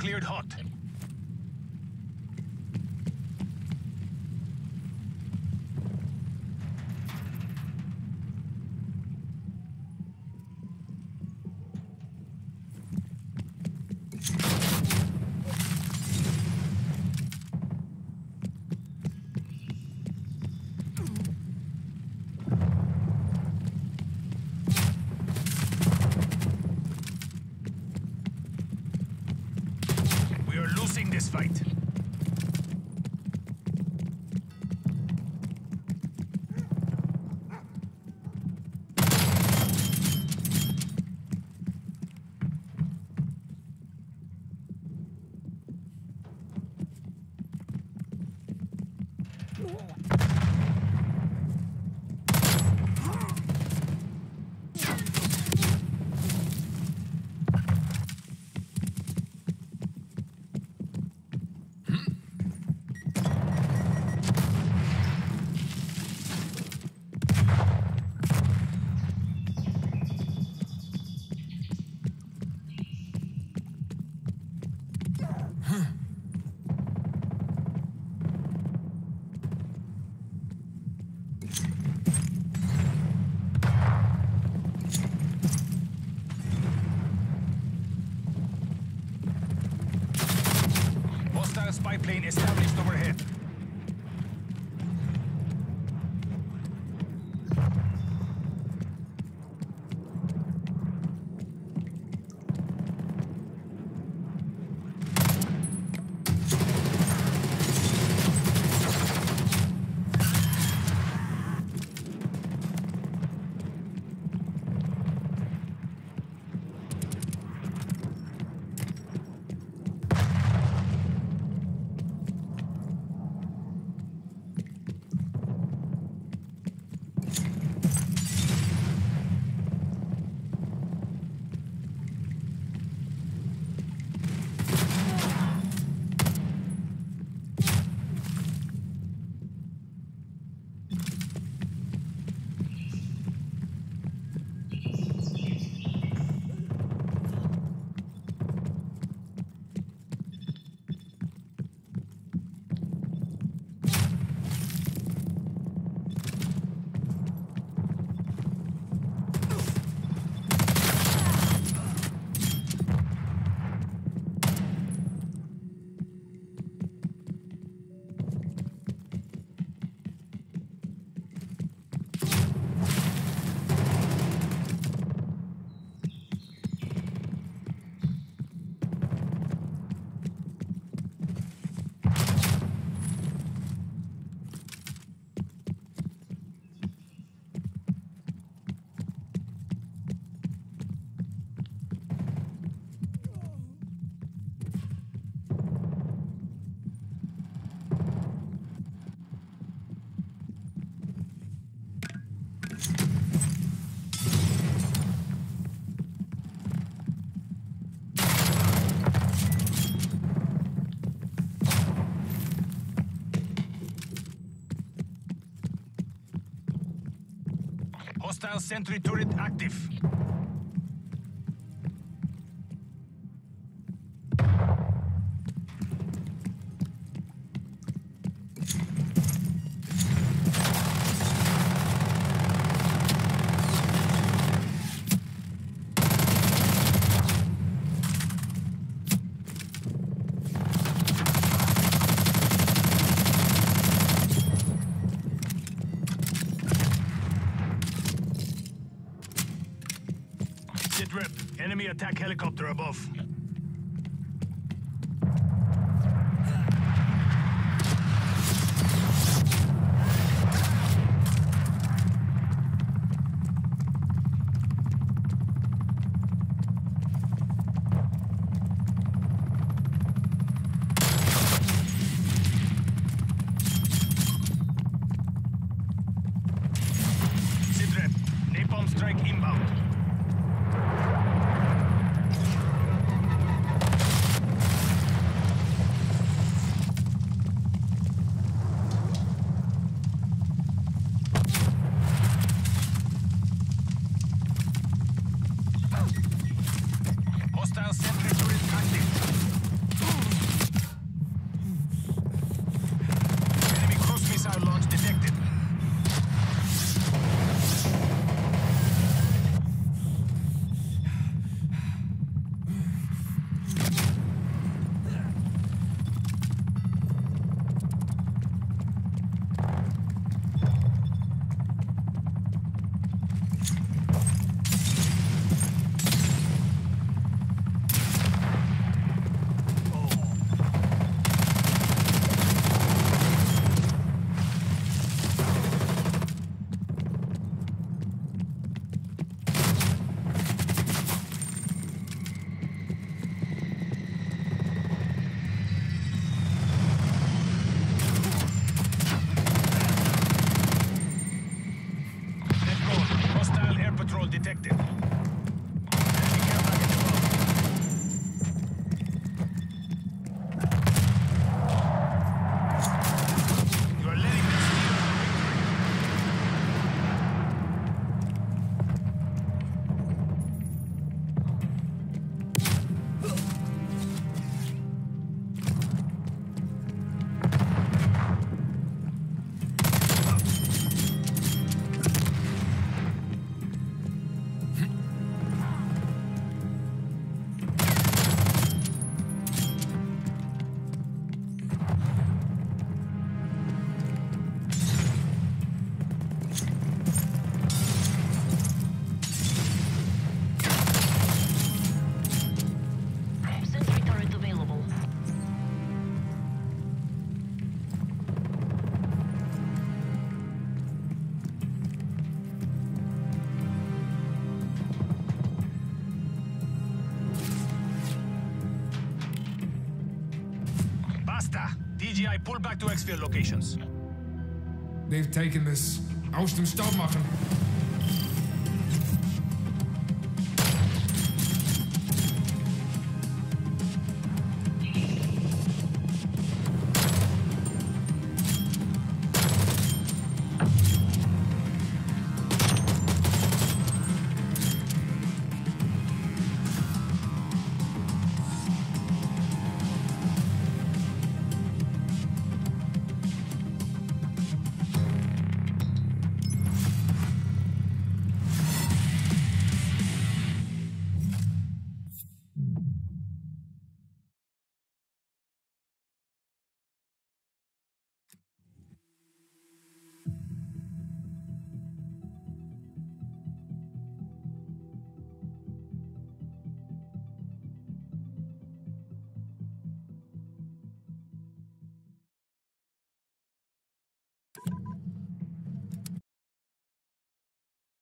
cleared hot. Hostile Hostile sentry turret active. Attack helicopter above. CGI, pull back to exfil locations. They've taken this. Aus dem Staub machen.